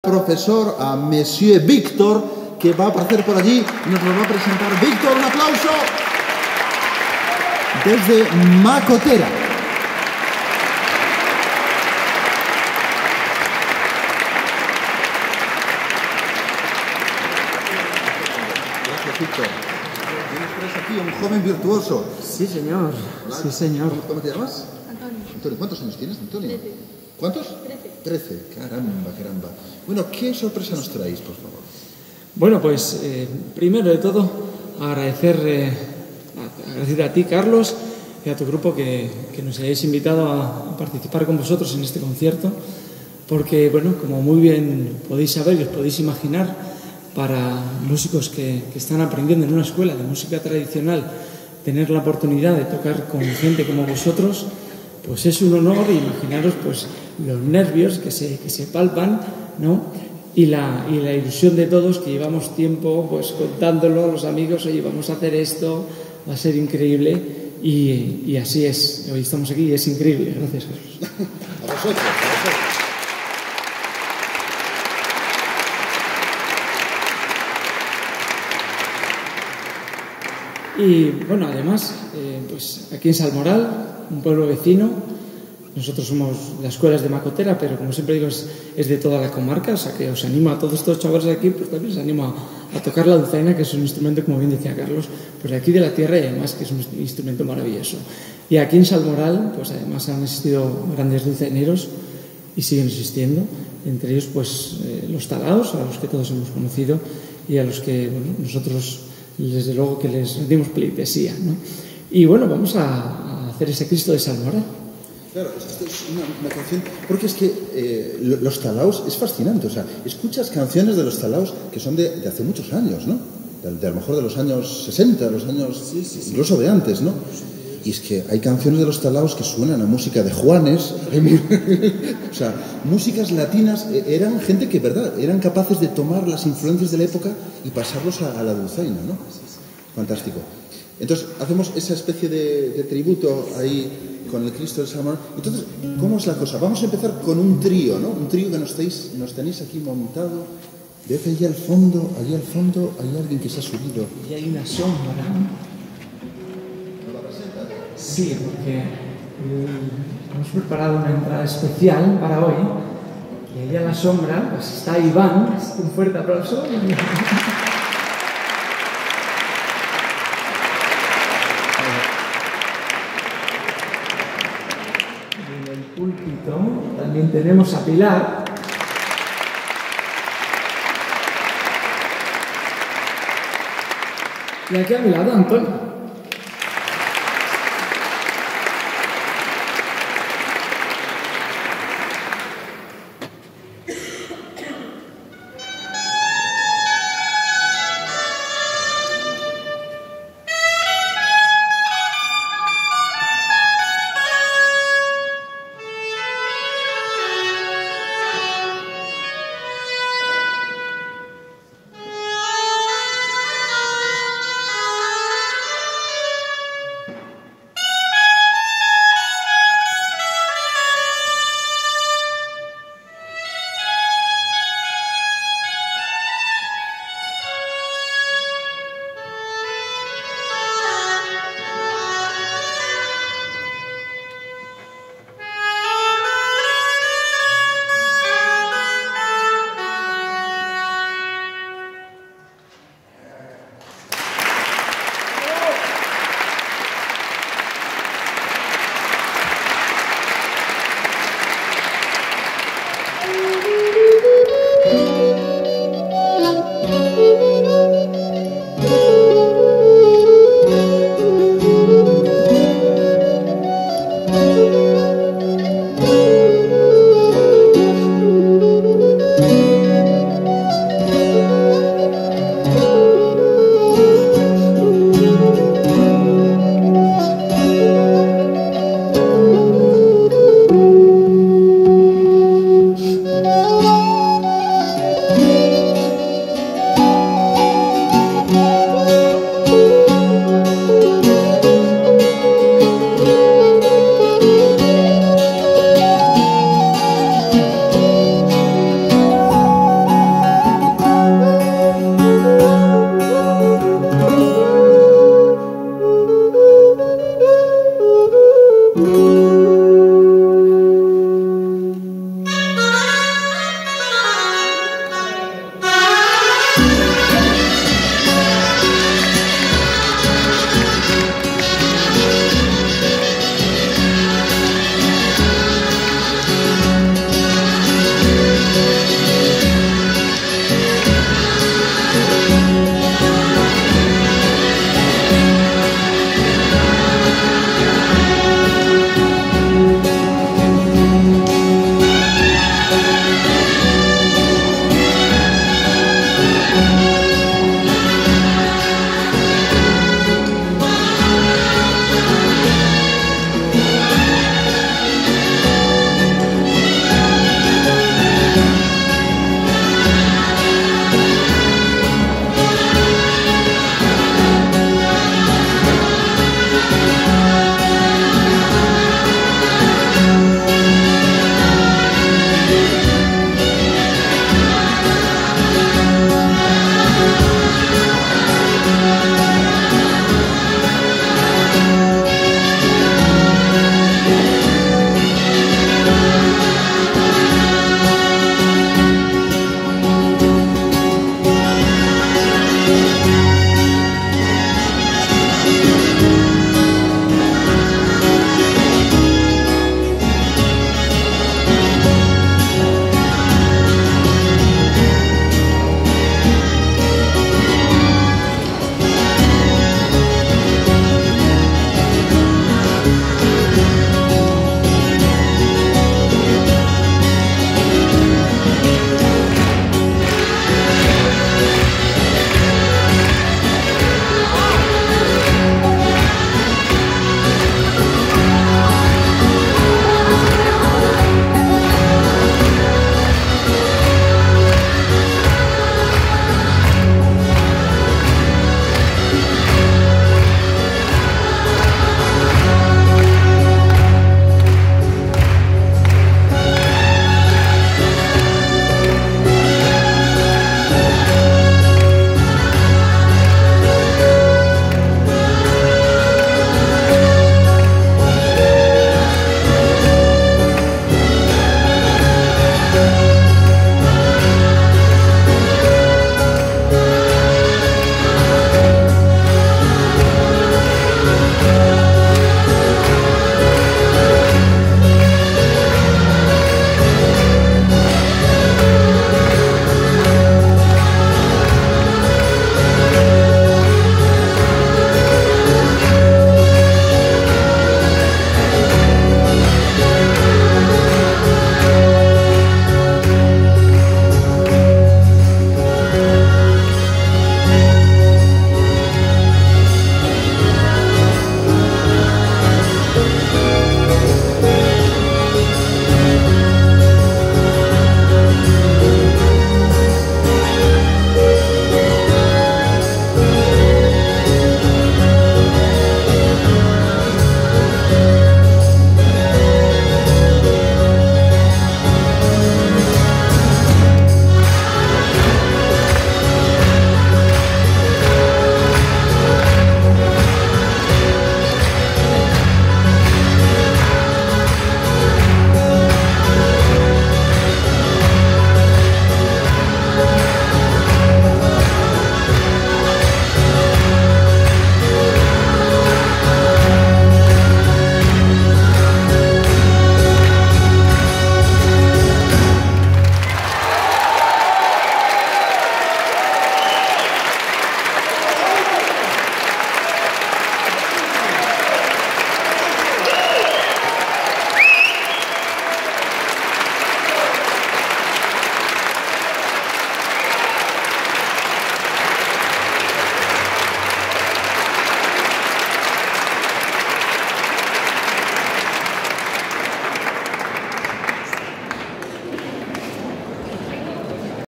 profesor, a Monsieur Víctor, que va a aparecer por allí, y nos lo va a presentar. Víctor, un aplauso desde Macotera. Gracias, Víctor. Tienes tres aquí, un joven virtuoso. Sí, señor. Sí, señor. ¿Cómo, te llamas? Antonio. Antonio, ¿cuántos años tienes, Antonio? ¿Cuántos? 13, caramba, caramba. Bueno, ¿qué sorpresa nos traéis, por favor? Bueno, pues eh, primero de todo, agradecer, eh, agradecer a ti, Carlos, y a tu grupo que, que nos hayáis invitado a, participar con vosotros en este concierto, porque, bueno, como muy bien podéis saber y os podéis imaginar, para músicos que, que están aprendiendo en una escuela de música tradicional, tener la oportunidad de tocar con gente como vosotros, pues es un honor, imaginaros, pues los nervios que se, que se palpan, ¿no? Y la, y la ilusión de todos que llevamos tiempo pues contándolo a los amigos, oye, vamos a hacer esto, va a ser increíble y, y así es. Hoy estamos aquí y es increíble. Gracias. A vosotros, a vosotros. Y bueno, además, eh, pues aquí en Salmoral, un pueblo vecino, nosotros somos las escuelas de Macotera, pero como siempre digo, es, es, de toda la comarca, o sea que os animo a todos estos chavales de aquí, pues también os animo a, tocar la dulzaina, que es un instrumento, como bien decía Carlos, pues de aquí de la tierra y además que es un instrumento maravilloso. Y aquí en Salmoral, pues además han existido grandes dulzaineros y siguen existiendo, entre ellos pues eh, los talaos, a los que todos hemos conocido y a los que bueno, nosotros desde luego que les dimos pleitesía. ¿no? Y bueno, vamos a, a, hacer ese Cristo de Salmoral. Claro, esto es una, una, canción, porque es que eh, los talaos es fascinante, o sea, escuchas canciones de los talaos que son de, de hace muchos años, ¿no? De, de, a lo mejor de los años 60, de los años, sí, sí, sí. incluso de antes, ¿no? Y es que hay canciones de los talaos que suenan a música de Juanes, o sea, músicas latinas, eh, eran gente que, ¿verdad?, eran capaces de tomar las influencias de la época y pasarlos a, a la dulzaina, ¿no? Fantástico. Entonces, hacemos esa especie de, de tributo ahí con el Cristo del Salmón. Entonces, ¿cómo es la cosa? Vamos a empezar con un trío, ¿no? Un trío que nos tenéis, nos tenéis aquí montado. Veo que allí al fondo, allí al fondo hay alguien que se ha subido. Y hay una sombra. Sí, porque eh, hemos preparado una entrada especial para hoy. Y allá en la sombra pues está Iván. Un fuerte aplauso. En el púlpito también tenemos a Pilar. Y aquí a mi lado Antonio.